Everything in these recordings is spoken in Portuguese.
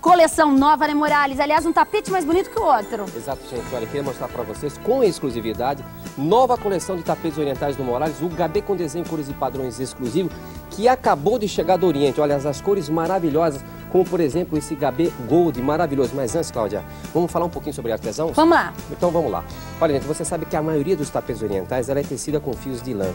Coleção nova, né, Morales? Aliás, um tapete mais bonito que o outro. Exato, gente. Olha, queria mostrar para vocês com exclusividade nova coleção de tapetes orientais do Morales, o Gabê com desenho, cores e padrões exclusivo, que acabou de chegar do Oriente. Olha, as cores maravilhosas, como por exemplo esse Gabê Gold maravilhoso. Mas antes, Cláudia, vamos falar um pouquinho sobre artesãos? Vamos lá. Então vamos lá. Olha, gente, você sabe que a maioria dos tapetes orientais ela é tecida com fios de lã,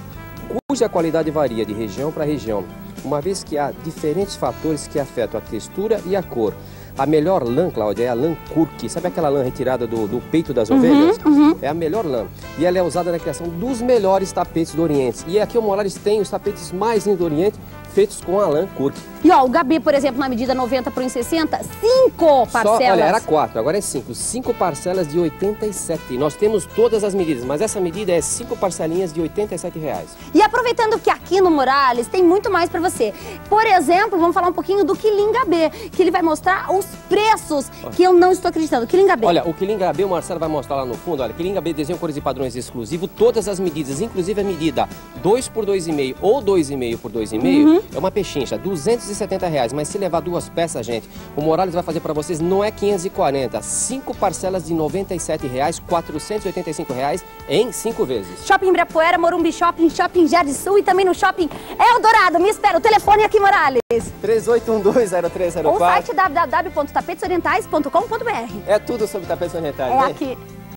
cuja qualidade varia de região para região, uma vez que há diferentes fatores que afetam a textura e a cor. A melhor lã, Cláudia, é a lã Kurk. Sabe aquela lã retirada do, do peito das Uhum, ovelhas? É a melhor lã. E ela é usada na criação dos melhores tapetes do Oriente. E aqui o Morales tem os tapetes mais lindos do Oriente, feitos com a lã Kurk. E ó, o Gabi, por exemplo, na medida 90 por 1,60, cinco parcelas. Só, olha, era quatro, agora é cinco. Cinco parcelas de 87. Nós temos todas as medidas, mas essa medida é cinco parcelinhas de 87 reais. E aproveitando que aqui no Morales tem muito mais pra você. Por exemplo, vamos falar um pouquinho do Quilim Gabê, que ele vai mostrar os preços que eu não estou acreditando. Quilim Gabê. Olha, o Quilinga B, o Marcelo vai mostrar lá no fundo. Olha, Quilinga B desenho cores e padrões exclusivo, todas as medidas, inclusive a medida 2 por 2,5 ou 2,5 por 2,5, é uma pechincha, 270 reais. Mas se levar duas peças, gente, o Morales vai fazer para vocês não é 540, cinco parcelas de 97 reais, 485 reais em cinco vezes. Shopping Ibirapuera, Morumbi Shopping, Shopping Jardim Sul e também no Shopping Eldorado. Me espera, o telefone é aqui, Morales. 38120304. Ou o site www.tapetesorientais.com.br. É tudo sobre tapetes orientais, É né? aqui.